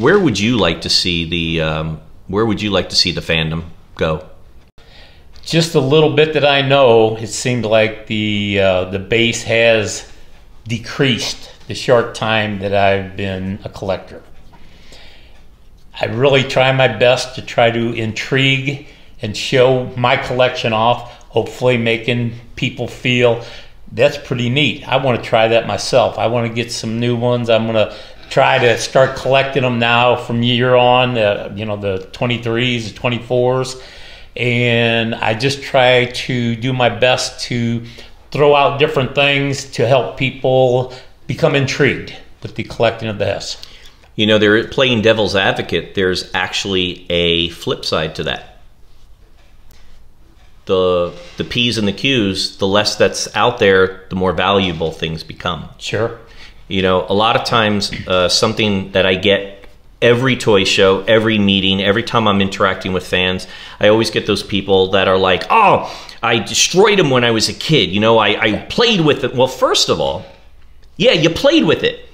Where would you like to see the um, Where would you like to see the fandom go? Just a little bit that I know, it seemed like the uh, the base has decreased the short time that I've been a collector. I really try my best to try to intrigue and show my collection off, hopefully making people feel that's pretty neat. I want to try that myself. I want to get some new ones. I'm going to try to start collecting them now from year on, uh, you know, the 23s, the 24s. And I just try to do my best to throw out different things to help people become intrigued with the collecting of the Hess. You know, they're playing devil's advocate. There's actually a flip side to that. The the P's and the Q's, the less that's out there, the more valuable things become. Sure. You know, a lot of times, uh, something that I get every toy show, every meeting, every time I'm interacting with fans, I always get those people that are like, oh, I destroyed them when I was a kid. You know, I, I played with it. Well, first of all, yeah, you played with it.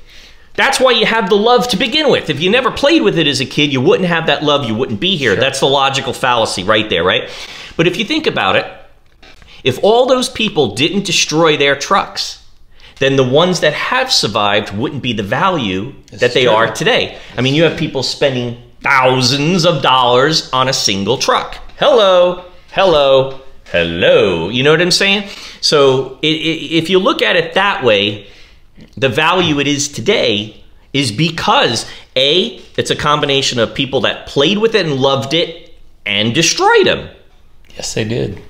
That's why you have the love to begin with. If you never played with it as a kid, you wouldn't have that love. You wouldn't be here. Sure. That's the logical fallacy right there, right? But if you think about it, if all those people didn't destroy their trucks, then the ones that have survived wouldn't be the value That's that they true. are today. I mean, you have people spending thousands of dollars on a single truck. Hello, hello, hello. You know what I'm saying? So it, it, if you look at it that way, the value it is today is because A, it's a combination of people that played with it and loved it and destroyed them. Yes, they did.